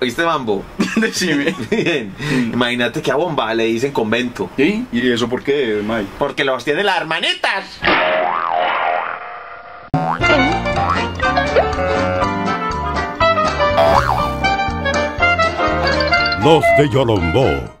¿Oíste, Mambo? Decime. Bien. Imagínate que a Bomba le dicen convento. ¿Sí? ¿Y eso por qué, Mike? Porque los tiene las hermanitas. Los de Yolombó